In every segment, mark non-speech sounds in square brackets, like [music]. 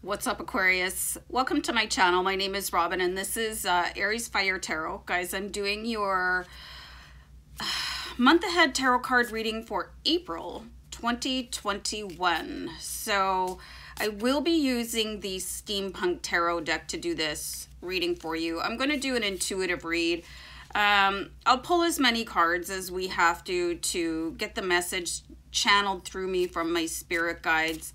What's up, Aquarius? Welcome to my channel. My name is Robin, and this is uh, Aries Fire Tarot. Guys, I'm doing your [sighs] month ahead tarot card reading for April 2021. So I will be using the Steampunk Tarot deck to do this reading for you. I'm going to do an intuitive read. Um, I'll pull as many cards as we have to to get the message channeled through me from my spirit guides.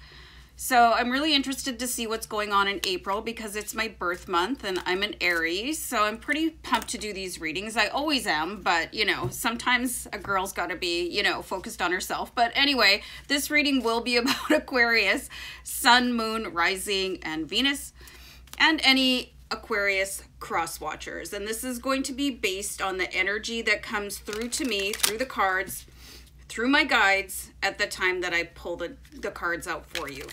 So I'm really interested to see what's going on in April because it's my birth month and I'm an Aries. So I'm pretty pumped to do these readings. I always am, but you know, sometimes a girl's got to be, you know, focused on herself. But anyway, this reading will be [laughs] about Aquarius, Sun, Moon, Rising, and Venus, and any Aquarius cross watchers. And this is going to be based on the energy that comes through to me through the cards through my guides at the time that I pull the, the cards out for you.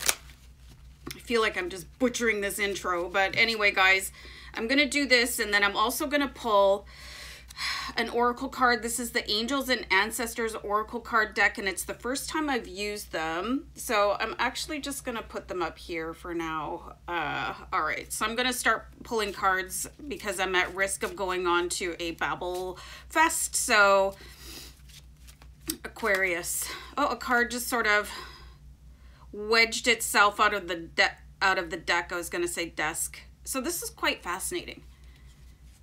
Feel like I'm just butchering this intro, but anyway, guys, I'm going to do this, and then I'm also going to pull an oracle card. This is the Angels and Ancestors Oracle card deck, and it's the first time I've used them. So I'm actually just going to put them up here for now. Uh, all right, so I'm going to start pulling cards because I'm at risk of going on to a Babel Fest. So Aquarius. Oh, a card just sort of wedged itself out of the out of the deck. I was going to say desk. So this is quite fascinating.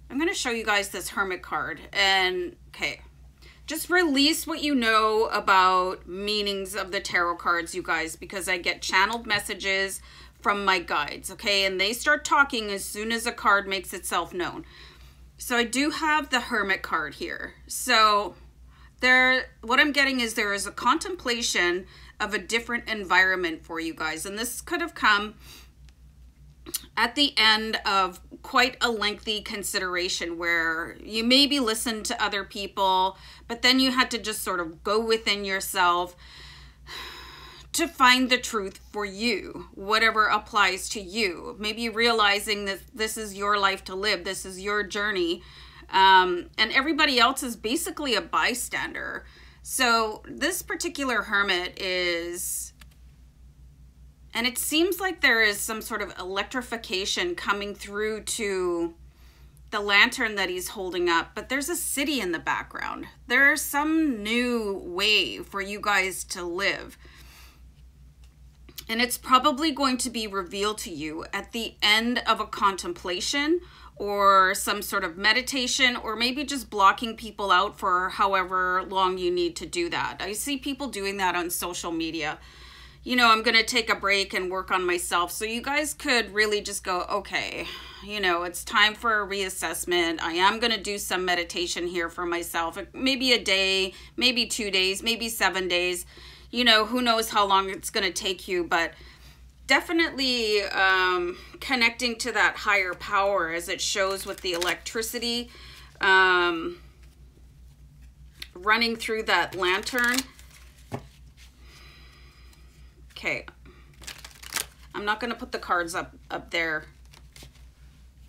I'm going to show you guys this Hermit card. And, okay, just release what you know about meanings of the tarot cards, you guys, because I get channeled messages from my guides, okay? And they start talking as soon as a card makes itself known. So I do have the Hermit card here. So there what i'm getting is there is a contemplation of a different environment for you guys and this could have come at the end of quite a lengthy consideration where you maybe listened to other people but then you had to just sort of go within yourself to find the truth for you, whatever applies to you. Maybe realizing that this is your life to live, this is your journey, um, and everybody else is basically a bystander. So this particular hermit is, and it seems like there is some sort of electrification coming through to the lantern that he's holding up, but there's a city in the background. There's some new way for you guys to live. And it's probably going to be revealed to you at the end of a contemplation or some sort of meditation or maybe just blocking people out for however long you need to do that. I see people doing that on social media. You know, I'm going to take a break and work on myself. So you guys could really just go, okay, you know, it's time for a reassessment. I am going to do some meditation here for myself. Maybe a day, maybe two days, maybe seven days. You know, who knows how long it's going to take you, but definitely um, connecting to that higher power as it shows with the electricity um, running through that lantern. Okay. I'm not going to put the cards up, up there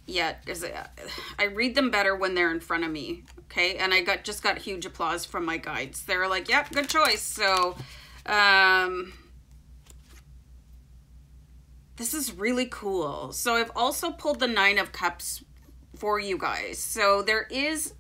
yet. Is it, I read them better when they're in front of me. Okay. And I got just got huge applause from my guides. They're like, yep, good choice. So, um, this is really cool. So I've also pulled the Nine of Cups for you guys. So there is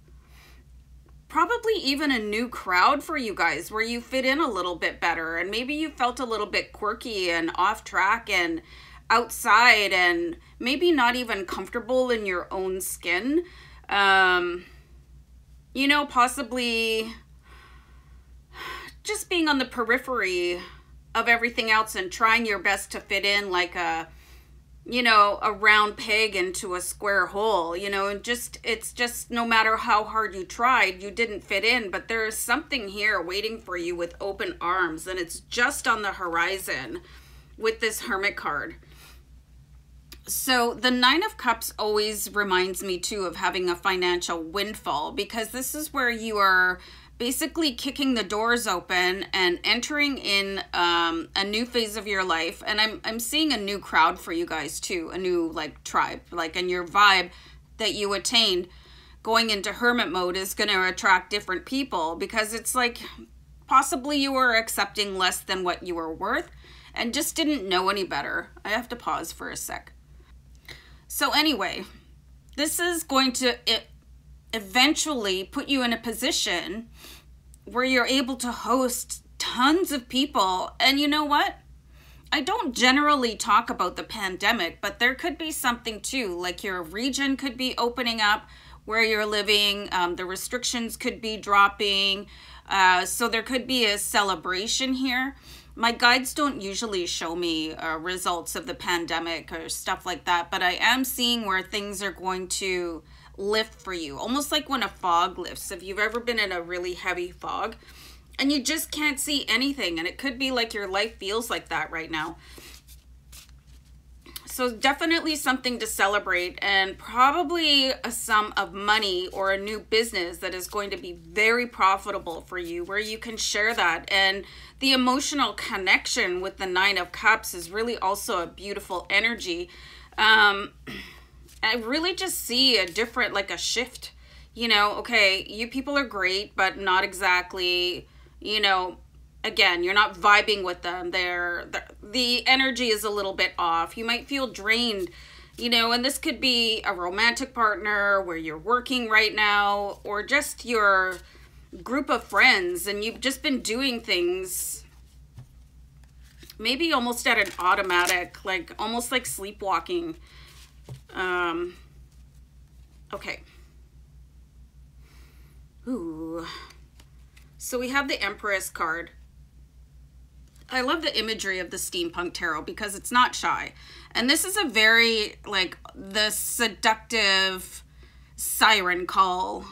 probably even a new crowd for you guys where you fit in a little bit better and maybe you felt a little bit quirky and off track and outside and maybe not even comfortable in your own skin. Um, you know, possibly just being on the periphery of everything else and trying your best to fit in like a you know a round peg into a square hole you know and just it's just no matter how hard you tried you didn't fit in but there is something here waiting for you with open arms and it's just on the horizon with this hermit card. So the nine of cups always reminds me too of having a financial windfall because this is where you are basically kicking the doors open and entering in um, a new phase of your life. And I'm, I'm seeing a new crowd for you guys too, a new like tribe, like in your vibe that you attained going into hermit mode is going to attract different people because it's like possibly you were accepting less than what you were worth and just didn't know any better. I have to pause for a sec. So anyway, this is going to eventually put you in a position where you're able to host tons of people. And you know what? I don't generally talk about the pandemic, but there could be something too, like your region could be opening up where you're living, um, the restrictions could be dropping. Uh, so there could be a celebration here. My guides don't usually show me uh, results of the pandemic or stuff like that, but I am seeing where things are going to lift for you, almost like when a fog lifts. If you've ever been in a really heavy fog, and you just can't see anything. And it could be like your life feels like that right now. So definitely something to celebrate and probably a sum of money or a new business that is going to be very profitable for you where you can share that. And the emotional connection with the Nine of Cups is really also a beautiful energy. Um, [clears throat] I really just see a different, like a shift. You know, okay, you people are great, but not exactly you know, again, you're not vibing with them. They're, they're, the energy is a little bit off. You might feel drained, you know, and this could be a romantic partner where you're working right now or just your group of friends and you've just been doing things maybe almost at an automatic, like almost like sleepwalking. Um, okay. Ooh. So we have the Empress card. I love the imagery of the steampunk tarot because it's not shy. And this is a very, like, the seductive siren call.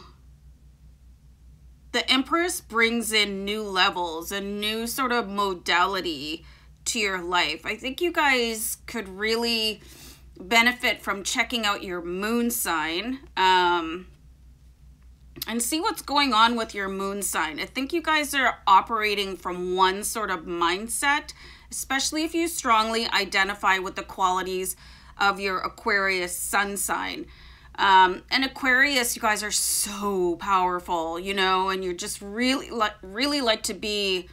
The Empress brings in new levels, a new sort of modality to your life. I think you guys could really benefit from checking out your moon sign. Um, and see what's going on with your moon sign. I think you guys are operating from one sort of mindset, especially if you strongly identify with the qualities of your Aquarius sun sign. Um, and Aquarius, you guys are so powerful, you know, and you're just really really like to be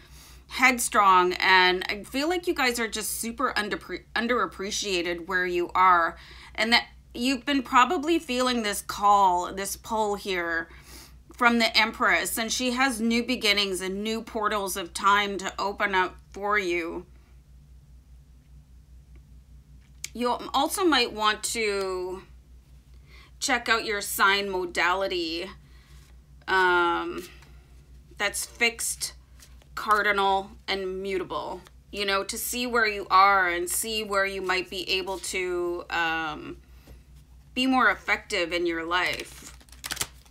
headstrong. And I feel like you guys are just super under underappreciated where you are, and that you've been probably feeling this call, this pull here from the Empress, and she has new beginnings and new portals of time to open up for you. You also might want to check out your sign modality um, that's fixed, cardinal, and mutable. You know, to see where you are and see where you might be able to um, be more effective in your life.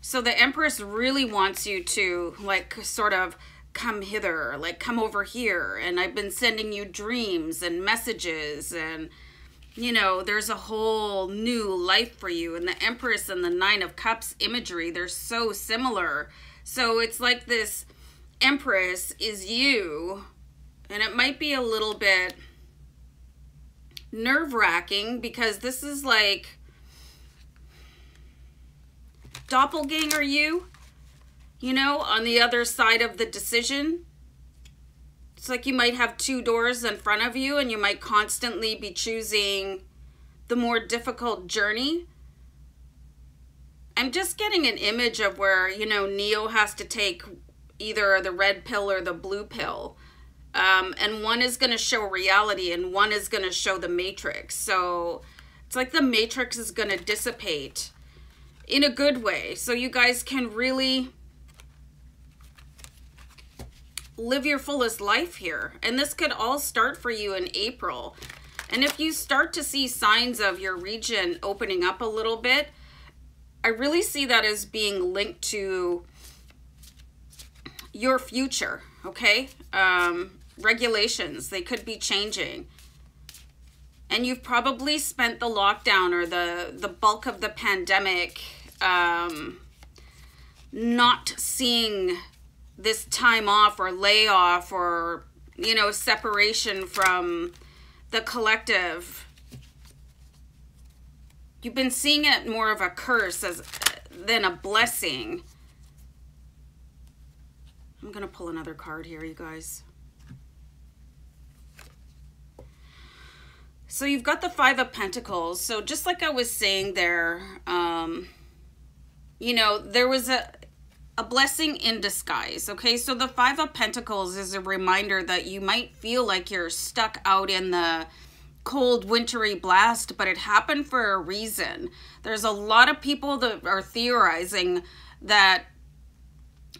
So the Empress really wants you to like sort of come hither, like come over here. And I've been sending you dreams and messages and you know, there's a whole new life for you. And the Empress and the Nine of Cups imagery, they're so similar. So it's like this Empress is you, and it might be a little bit nerve wracking because this is like doppelganger you, you know, on the other side of the decision. It's like you might have two doors in front of you and you might constantly be choosing the more difficult journey. I'm just getting an image of where, you know, Neo has to take either the red pill or the blue pill. Um, and one is going to show reality and one is going to show the matrix. So it's like the matrix is going to dissipate in a good way. So you guys can really live your fullest life here. And this could all start for you in April. And if you start to see signs of your region opening up a little bit, I really see that as being linked to your future, okay? Um, regulations, they could be changing. And you've probably spent the lockdown or the the bulk of the pandemic um, not seeing this time off or layoff or you know separation from the collective. You've been seeing it more of a curse as than a blessing i'm gonna pull another card here you guys So you've got the Five of Pentacles. So just like I was saying there, um, you know, there was a a blessing in disguise. Okay, so the Five of Pentacles is a reminder that you might feel like you're stuck out in the cold wintry blast, but it happened for a reason. There's a lot of people that are theorizing that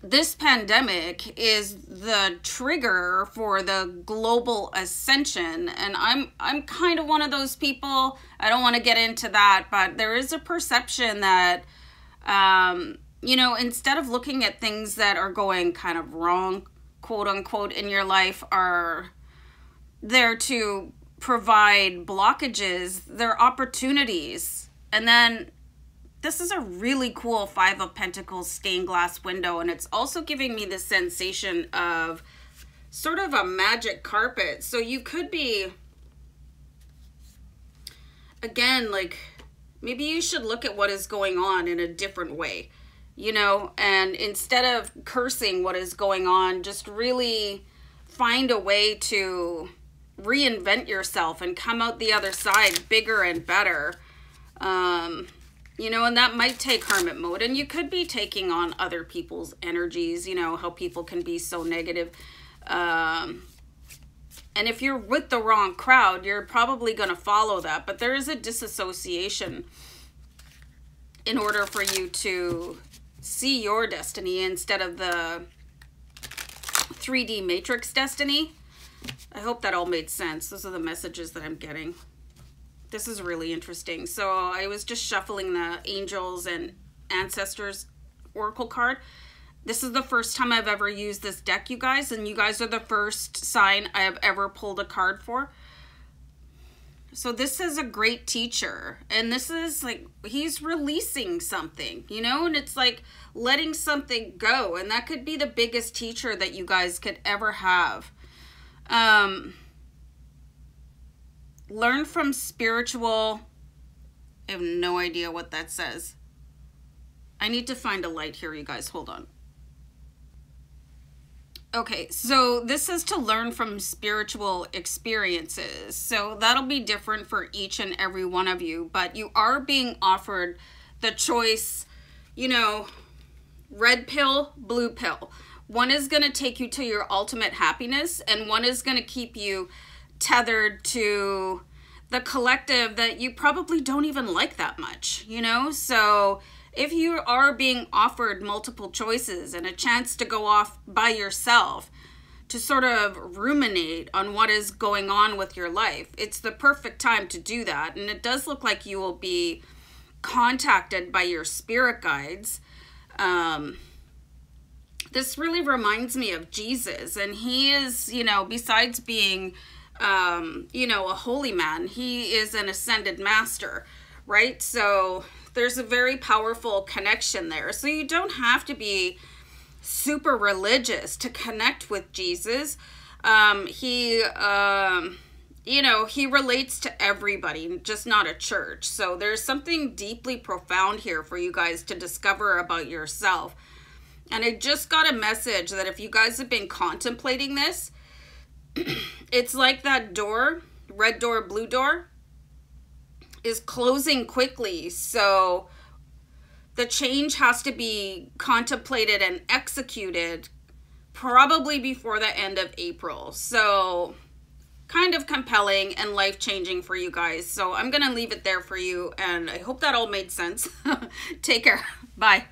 this pandemic is the trigger for the global ascension and i'm i'm kind of one of those people i don't want to get into that but there is a perception that um you know instead of looking at things that are going kind of wrong quote unquote in your life are there to provide blockages they're opportunities. And then this is a really cool Five of Pentacles stained glass window, and it's also giving me the sensation of sort of a magic carpet. So you could be, again, like maybe you should look at what is going on in a different way, you know, and instead of cursing what is going on, just really find a way to reinvent yourself and come out the other side bigger and better. Um, you know, and that might take hermit mode. And you could be taking on other people's energies, you know, how people can be so negative. Um, and if you're with the wrong crowd, you're probably going to follow that. But there is a disassociation in order for you to see your destiny instead of the 3D matrix destiny. I hope that all made sense. Those are the messages that I'm getting this is really interesting. So I was just shuffling the angels and ancestors oracle card. This is the first time I've ever used this deck, you guys, and you guys are the first sign I have ever pulled a card for. So this is a great teacher, and this is like, he's releasing something, you know, and it's like letting something go, and that could be the biggest teacher that you guys could ever have. Um, Learn from spiritual. I have no idea what that says. I need to find a light here, you guys. Hold on. Okay, so this is to learn from spiritual experiences. So that'll be different for each and every one of you, but you are being offered the choice, you know, red pill, blue pill. One is going to take you to your ultimate happiness, and one is going to keep you tethered to the collective that you probably don't even like that much, you know? So if you are being offered multiple choices and a chance to go off by yourself to sort of ruminate on what is going on with your life, it's the perfect time to do that. And it does look like you will be contacted by your spirit guides. Um, this really reminds me of Jesus, and he is, you know, besides being um, you know, a holy man. He is an ascended master, right? So there's a very powerful connection there. So you don't have to be super religious to connect with Jesus. Um, he, um, you know, he relates to everybody, just not a church. So there's something deeply profound here for you guys to discover about yourself. And I just got a message that if you guys have been contemplating this, [clears throat] it's like that door, red door, blue door, is closing quickly. So the change has to be contemplated and executed probably before the end of April. So kind of compelling and life changing for you guys. So I'm going to leave it there for you. And I hope that all made sense. [laughs] Take care. Bye.